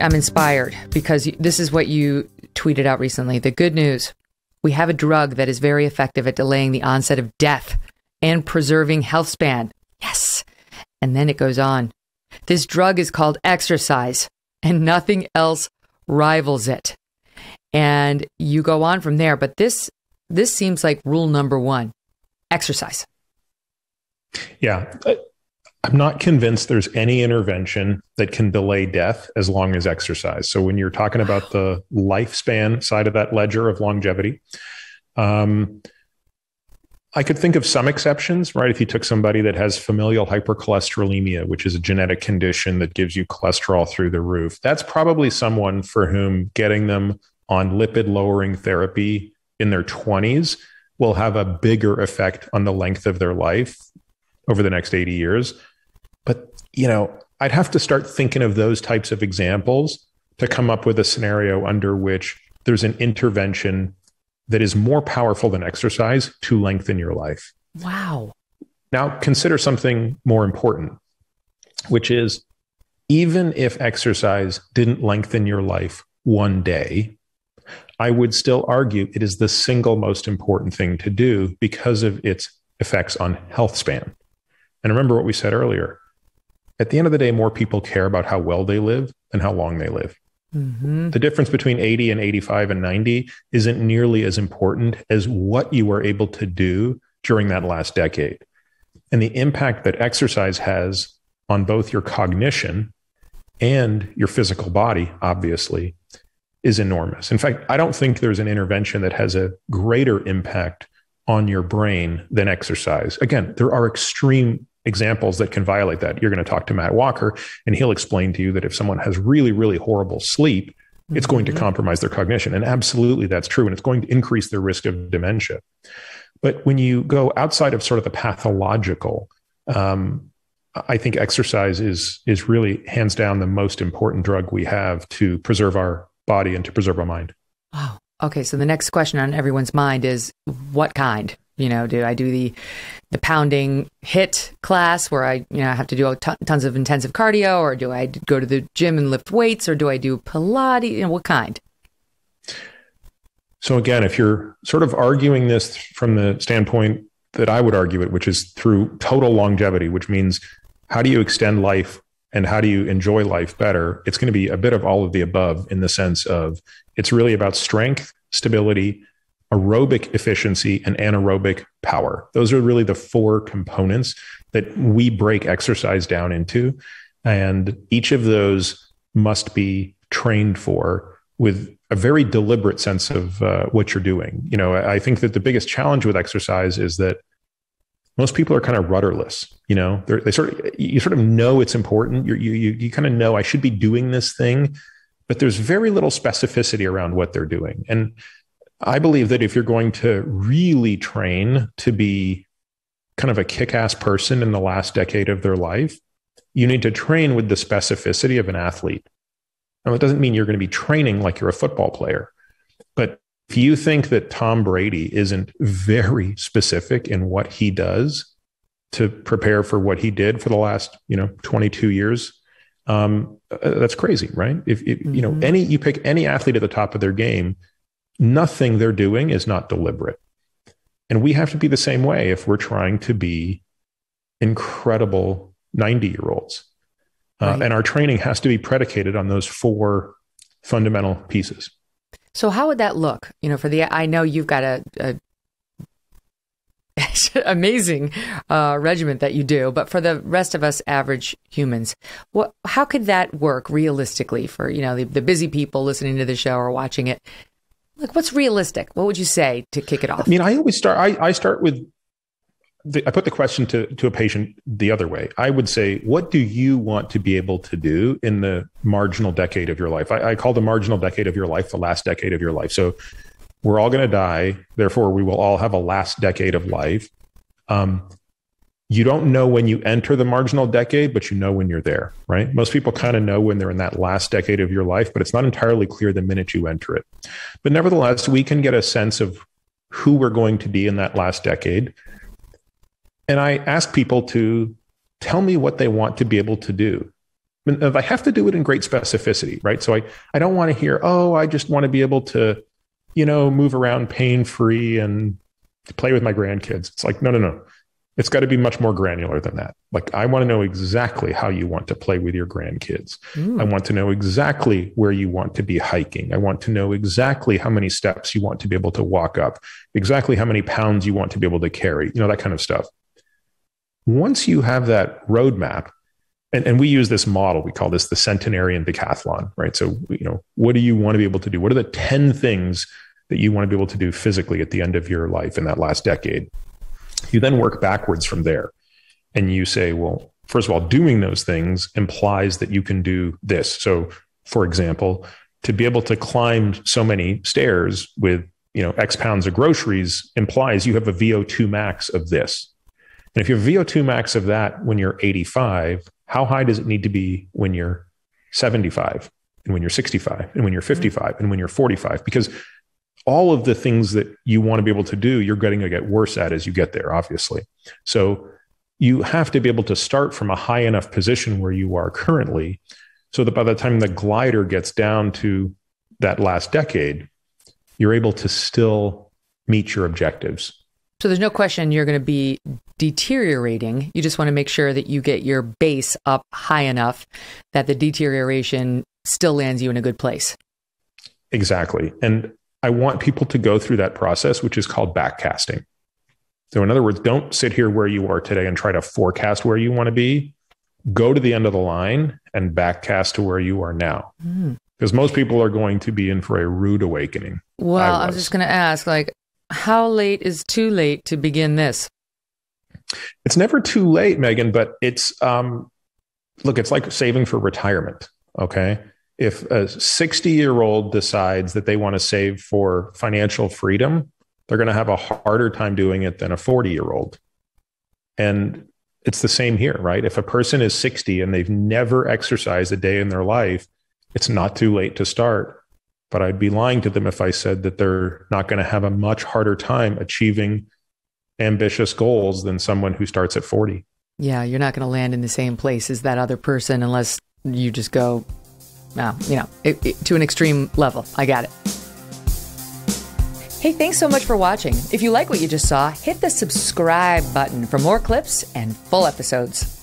I'm inspired because this is what you tweeted out recently. The good news we have a drug that is very effective at delaying the onset of death and preserving health span. Yes. And then it goes on. This drug is called exercise, and nothing else rivals it. And you go on from there, but this this seems like rule number 1. Exercise. Yeah. Uh, I'm not convinced there's any intervention that can delay death as long as exercise. So when you're talking about the lifespan side of that ledger of longevity, um, I could think of some exceptions, right? If you took somebody that has familial hypercholesterolemia, which is a genetic condition that gives you cholesterol through the roof, that's probably someone for whom getting them on lipid lowering therapy in their 20s will have a bigger effect on the length of their life over the next 80 years but, you know, I'd have to start thinking of those types of examples to come up with a scenario under which there's an intervention that is more powerful than exercise to lengthen your life. Wow. Now, consider something more important, which is even if exercise didn't lengthen your life one day, I would still argue it is the single most important thing to do because of its effects on health span. And remember what we said earlier at the end of the day, more people care about how well they live than how long they live. Mm-hmm. The difference between 80 and 85 and 90 isn't nearly as important as what you were able to do during that last decade. And the impact that exercise has on both your cognition and your physical body, obviously, is enormous. In fact, I don't think there's an intervention that has a greater impact on your brain than exercise. Again, there are extreme examples that can violate that. You're going to talk to Matt Walker, and he'll explain to you that if someone has really, really horrible sleep, mm-hmm. it's going to mm-hmm. compromise their cognition. And absolutely that's true. And it's going to increase their risk of dementia. But when you go outside of sort of the pathological, um, I think exercise is is really hands down the most important drug we have to preserve our body and to preserve our mind. Wow. Okay, so the next question on everyone's mind is what kind? You know, do I do the the pounding HIIT class where I you know have to do tons of intensive cardio, or do I go to the gym and lift weights, or do I do Pilates? You know, what kind? So again, if you're sort of arguing this from the standpoint that I would argue it, which is through total longevity, which means how do you extend life and how do you enjoy life better? It's going to be a bit of all of the above in the sense of it's really about strength, stability, aerobic efficiency and anaerobic power. Those are really the four components that we break exercise down into. And each of those must be trained for with a very deliberate sense of uh, what you're doing. You know, I think that the biggest challenge with exercise is that most people are kind of rudderless. You know, They're, they sort of you sort of know it's important. You're, you you you kind of know I should be doing this thing, but there's very little specificity around what they're doing. And I believe that if you're going to really train to be kind of a kick ass person in the last decade of their life, you need to train with the specificity of an athlete. Now, it doesn't mean you're going to be training like you're a football player, but if you think that Tom Brady isn't very specific in what he does to prepare for what he did for the last, you know, 22 years, um, uh, that's crazy, right? If, if mm-hmm. you know mm-hmm. any, you pick any athlete at the top of their game, nothing they're doing is not deliberate. And we have to be the same way if we're trying to be incredible 90 year olds. Uh, right. and our training has to be predicated on those four fundamental pieces. So, how would that look? You know, for the, I know you've got a, a amazing uh, regiment that you do, but for the rest of us average humans, what, how could that work realistically for, you know, the, the busy people listening to the show or watching it? Like, what's realistic? What would you say to kick it off? I mean, I always start. I, I start with. The, I put the question to to a patient the other way. I would say, what do you want to be able to do in the marginal decade of your life? I, I call the marginal decade of your life the last decade of your life. So, we're all going to die. Therefore, we will all have a last decade of life. Um, you don't know when you enter the marginal decade, but you know when you're there, right? Most people kind of know when they're in that last decade of your life, but it's not entirely clear the minute you enter it. But nevertheless, we can get a sense of who we're going to be in that last decade. And I ask people to tell me what they want to be able to do. I have to do it in great specificity, right? So I, I don't want to hear, oh, I just want to be able to, you know, move around pain free and play with my grandkids. It's like, no, no, no. It's got to be much more granular than that. Like, I want to know exactly how you want to play with your grandkids. Mm. I want to know exactly where you want to be hiking. I want to know exactly how many steps you want to be able to walk up, exactly how many pounds you want to be able to carry, you know, that kind of stuff. Once you have that roadmap, and, and we use this model, we call this the centenarian decathlon, right? So, you know, what do you want to be able to do? What are the 10 things that you want to be able to do physically at the end of your life in that last decade? You then work backwards from there and you say, well, first of all, doing those things implies that you can do this. So, for example, to be able to climb so many stairs with you know X pounds of groceries implies you have a VO2 max of this. And if you have VO2 max of that when you're 85, how high does it need to be when you're 75 and when you're 65 and when you're 55 and when you're 45? Because all of the things that you want to be able to do, you're getting to get worse at as you get there, obviously. So you have to be able to start from a high enough position where you are currently so that by the time the glider gets down to that last decade, you're able to still meet your objectives. So there's no question you're going to be deteriorating. You just want to make sure that you get your base up high enough that the deterioration still lands you in a good place. Exactly. And I want people to go through that process, which is called backcasting. So, in other words, don't sit here where you are today and try to forecast where you want to be. Go to the end of the line and backcast to where you are now. Mm. Because most people are going to be in for a rude awakening. Well, I was, I was just going to ask, like, how late is too late to begin this? It's never too late, Megyn, but it's, um, look, it's like saving for retirement. Okay if a 60 year old decides that they want to save for financial freedom, they're going to have a harder time doing it than a 40 year old. And it's the same here, right? If a person is 60 and they've never exercised a day in their life, it's not too late to start. But I'd be lying to them if I said that they're not going to have a much harder time achieving ambitious goals than someone who starts at 40. Yeah, you're not going to land in the same place as that other person unless you just go well, you know, it, it, to an extreme level. I got it. Hey, thanks so much for watching. If you like what you just saw, hit the subscribe button for more clips and full episodes.